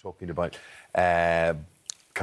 talking about uh,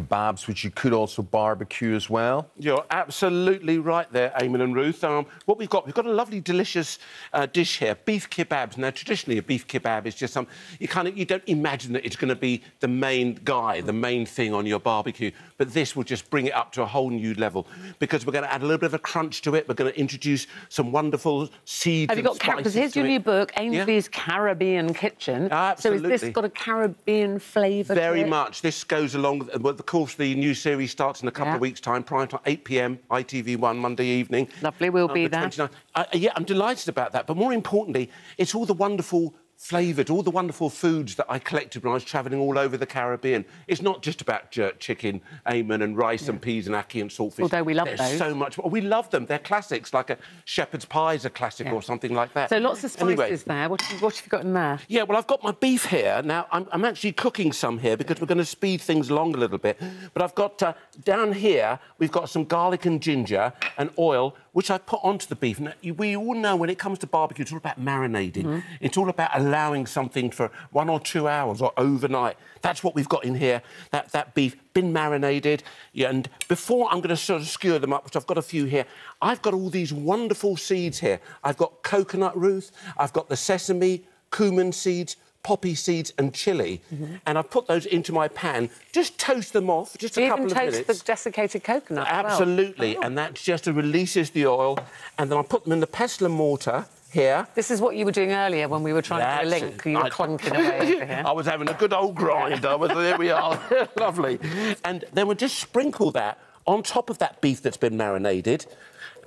kebabs, which you could also barbecue as well. You're absolutely right there, Eamonn and Ruth. Um, what we've got, we've got a lovely, delicious uh, dish here, beef kebabs. Now, traditionally, a beef kebab is just some you kind of you don't imagine that it's going to be the main guy, the main thing on your barbecue. But this will just bring it up to a whole new level because we're going to add a little bit of a crunch to it. We're going to introduce some wonderful seeds. Have you got spices because here's your it. new book, Ainsley's Yeah. Caribbean Kitchen. Absolutely. So has this got a Caribbean flavour? Very to it? much. This goes along. with- Well, of course, the new series starts in a couple Yeah. of weeks' time, prime time, 8 p.m. ITV1 Monday evening. Lovely, we'll on be the there. 29th. Uh, yeah, I'm delighted about that. But more importantly, it's all the wonderful flavoured, all the wonderful foods that I collected when I was travelling all over the Caribbean. It's not just about jerk chicken, Amen, and rice and peas and ackee and saltfish. Although we love There's those. so much. Well, we love them. They're classics, like a shepherd's pie is a classic Yeah. or something like that. So lots of spices Anyway, there. What, what have you got in there? yeah, well, I've got my beef here. Now, I'm, I'm actually cooking some here because we're going to speed things along a little bit. But I've got uh, down here, we've got some garlic and ginger and oil, which I put onto the beef. Now, we all know when it comes to barbecue, it's all about marinating. Mm-hmm. It's all about allowing something for one or two hours or overnight. That's what we've got in here, that, that beef, been marinated. Yeah, and before I'm going to sort of skewer them up, which I've got a few here, I've got all these wonderful seeds here. I've got coconut ruth, I've got the sesame, cumin seeds, poppy seeds and chili, and I've put those into my pan. Just toast them off, just Do a couple even of toast minutes. the desiccated coconut? as well? Absolutely, oh. and that just releases the oil, and then I put them in the pestle and mortar here. This is what you were doing earlier when we were trying to do a link. it. You were I- clunking away over here. I was having a good old grind. I was, there we are. Lovely. And then we'll just sprinkle that on top of that beef that's been marinated,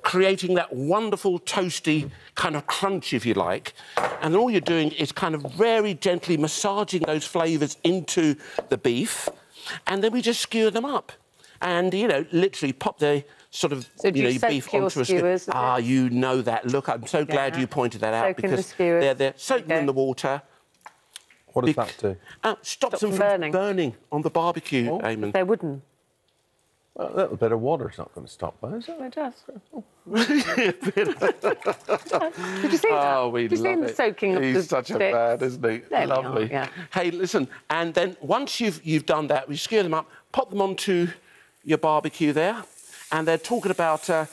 creating that wonderful toasty kind of crunch, if you like. And then all you're doing is kind of very gently massaging those flavours into the beef. And then we just skewer them up. And, you know, literally pop the sort of So you know, you beef your onto a skewer. skewers a Ah, bit? you know that. Look, I'm so glad Yeah. you pointed that out Soak in the because they're, they're soak them in the water. What does Bec- that do? Uh, stops them them from burning. burning. on the barbecue, Oh. Eamonn. They're wooden. Well, a little bit of water's not going to stop that, is it? It does. Did you see that? Oh, we Did you see love him it. soaking up He's the such a sticks? man, isn't he? There we are, Lovely. yeah. Hey, listen, and then once you've you've done that, we skewer them up, pop them onto your barbecue there, and they're talking about. Uh,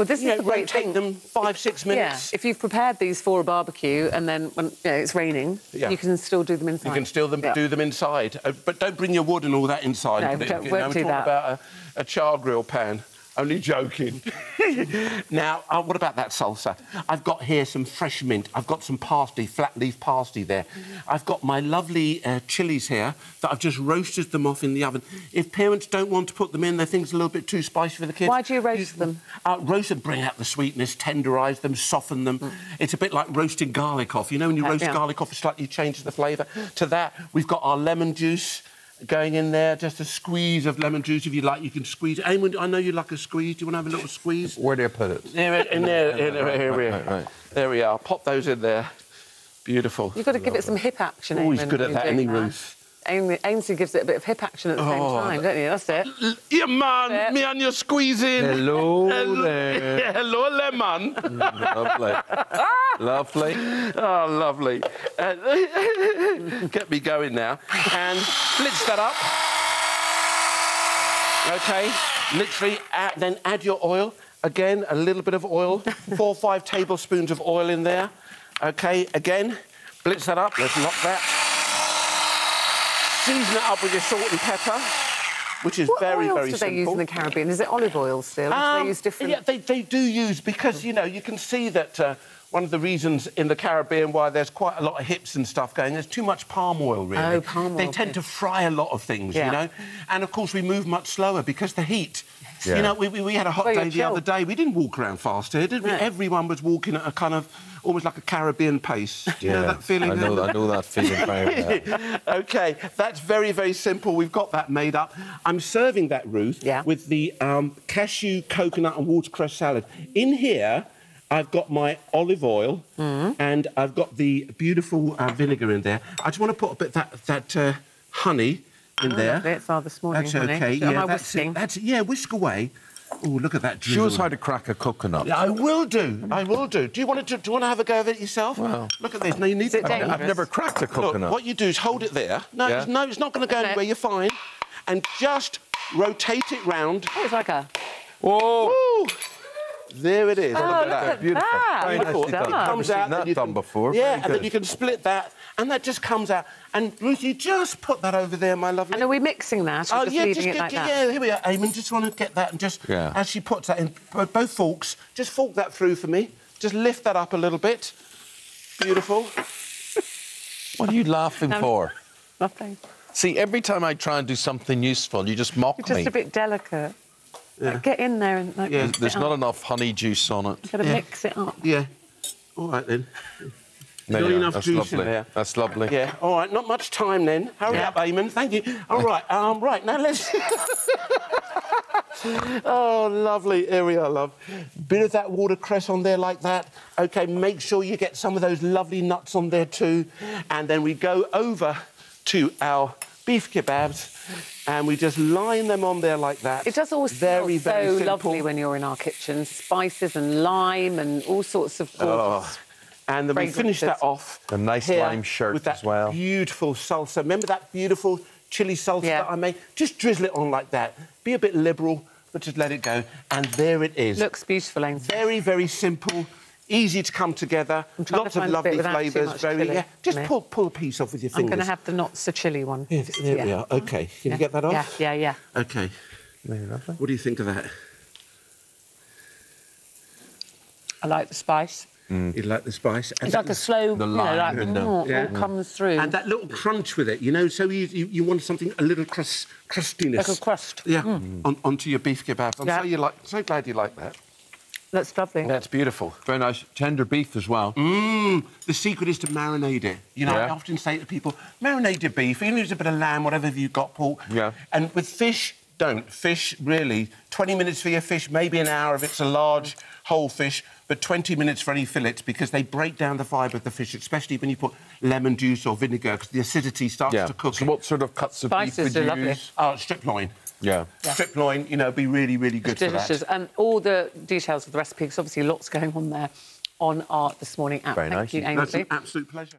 Well, this you is know, the great thing. them five, six Yeah, minutes. if you've prepared these for a barbecue and then when you know, it's raining, Yeah. you can still do them inside. You can still them, Yeah. do them inside, uh, but don't bring your wood and all that inside. No, don't- you know, do talking that. about a, a char grill pan. Only joking. now, uh, what about that salsa? I've got here some fresh mint. I've got some parsley, flat leaf parsley there. I've got my lovely uh, chilies here that I've just roasted them off in the oven. If parents don't want to put them in, they think it's a little bit too spicy for the kids. Why do you roast use them? Uh, roast them, bring out the sweetness, tenderise them, soften them. It's a bit like roasting garlic off. You know, when you Uh, roast yeah. garlic off, it slightly changes the flavour. To that, we've got our lemon juice going in there, just a squeeze of lemon juice if you like. You can squeeze it. Eamonn, I know you like a squeeze. Do you want to have a little squeeze? Where do you put it? There, in there, in there, here we are. Right, right. There we are. Pop those in there. Beautiful. You've got to give it some hip action. Oh, he's Eamonn, good at that, you're isn't he, doing Ruth? Ainsley, Ainsley gives it a bit of hip action at the same Oh, time, don't you? That's it. Yeah, man, Yeah. me and you squeezing. Hello Hello, there. hello lemon. Lovely. Lovely. Oh, lovely. Uh, get me going now. And blitz that up. OK, literally, add, then add your oil. Again, a little bit of oil. Four or five tablespoons of oil in there. OK, again, blitz that up. Let's knock that. Season it up with your salt and pepper, which is What very, oils very do simple. they use in the Caribbean? Is it olive oil still? do they Um, use different? Yeah, they, they do use because you know you can see that uh, one of the reasons in the Caribbean why there's quite a lot of hips and stuff going. There's too much palm oil, really. Oh, palm oil. They tend to fry a lot of things, Yeah. you know. And of course we move much slower because the heat. Yeah. You know, we, we, we had a hot Well, day the chill. other day. We didn't walk around fast here, did we? No. Everyone was walking at a kind of almost like a Caribbean pace. Do you know that feeling? I know, I know that feeling very well. okay, that's very, very simple. We've got that made up. I'm serving that, Ruth, Yeah. with the um, cashew, coconut and watercress salad. In here, I've got my olive oil and I've got the beautiful uh, vinegar in there. I just want to put a bit that, that uh, honey in there. lovely. It's rather small, That's honey. okay. Am Yeah, I that's whisking? it. That's it. Yeah, whisk away. Oh, look at that. Show us drizzle. how to crack a coconut. Yeah, I will do. I will do. Do you want to? Do you want to have a go of it yourself? Well. look at this. No, you need it to. dangerous? I've never cracked a Look, coconut. what you do is hold it there. No, Yeah. it's, no, it's not going to go anywhere. You're fine. And just rotate it round. Oh, it's like a. Whoa! Woo! There it is. Oh, look at Beautiful. that. Very Well nicely done. done. comes out. that you done can- before. Yeah, Very and then you can split that, and that just comes out. And Ruthie, just put that over there, my lovely. And are we mixing that or Oh just yeah, leaving just it get, like get- that? yeah. Here we are, Eamonn. Just want to get that and just Yeah. as she puts that in both forks, just fork that through for me. Just lift that up a little bit. Beautiful. What are you laughing Um, for? Nothing. See, every time I try and do something useful, you just mock You're just me. a bit delicate. Like, get in there and like, Yeah. mix There's it not up. enough honey juice on it. You've got to Yeah. mix it up. Yeah. All right then. There Not you enough That's juice in lovely. there. That's lovely. Yeah. All right. Not much time then. Hurry Yeah. up, Eamonn. Thank you. All right. Um. Right now let's. oh, lovely. Here we are, love. Bit of that watercress on there like that. Okay. Make sure you get some of those lovely nuts on there too, and then we go over to our beef kebabs, and we just line them on there like that. It does always very, smell very so simple. lovely when you're in our kitchen. Spices and lime and all sorts of gorgeous. Oh. And then we finish that fragrances. off. A nice here lime shirt with that as well. Beautiful salsa. Remember that beautiful chili salsa Yeah. that I made? Just drizzle it on like that. Be a bit liberal, but just let it go. And there it is. Looks beautiful, Ainsley. very, very simple. Easy to come together. Trying to Lots of find a bit lovely flavours. Very, yeah. Just pull, pull a piece off with your fingers. I'm going to have the not so chilly one. Yeah, there we are. Okay. Can you get that off? Yeah, yeah, yeah. Okay. What do you think of that? I like the spice. You like the spice? And It's like a slow, The you know, like mm, yeah. all comes through. And that little crunch with it, you know, so you, you, you want something a little crust, crustiness. Like a crust. Yeah, on, onto your beef kebabs. I'm Yeah. so, you like, so glad you like that. That's lovely. That's beautiful. Very nice. Tender beef as well. Mm, the secret is to marinate it. You know, I often say to people, marinate your beef, even if it's a bit of lamb, whatever you've got, pork. Yeah. And with fish, don't. Fish, really, 20 minutes for your fish, maybe an hour if it's a large whole fish, but 20 minutes for any fillets because they break down the fibre of the fish, especially when you put lemon juice or vinegar because the acidity starts Yeah. to cook So it. what sort of cuts of Spices beef would you lovely. use? Oh, strip loin. Yeah. Yeah. Strip loin, you know, be really, really good for Delicious. that. And all the details of the recipe, because obviously lots going on there on art this morning app. Very Thank nice. you, That's an absolute pleasure.